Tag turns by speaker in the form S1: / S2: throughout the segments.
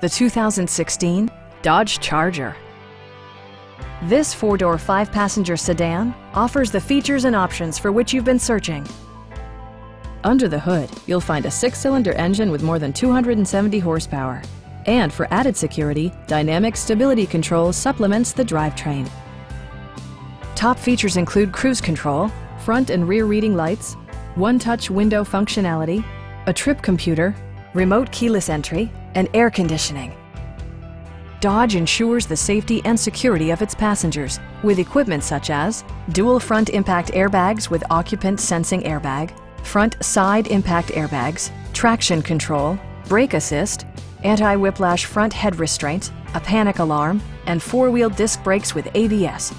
S1: the 2016 Dodge Charger. This four-door, five-passenger sedan offers the features and options for which you've been searching. Under the hood, you'll find a six-cylinder engine with more than 270 horsepower. And for added security, Dynamic Stability Control supplements the drivetrain. Top features include cruise control, front and rear reading lights, one-touch window functionality, a trip computer, remote keyless entry, and air conditioning. Dodge ensures the safety and security of its passengers with equipment such as dual front impact airbags with occupant sensing airbag, front side impact airbags, traction control, brake assist, anti-whiplash front head restraints, a panic alarm, and four-wheel disc brakes with ABS.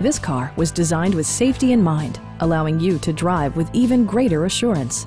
S1: This car was designed with safety in mind, allowing you to drive with even greater assurance.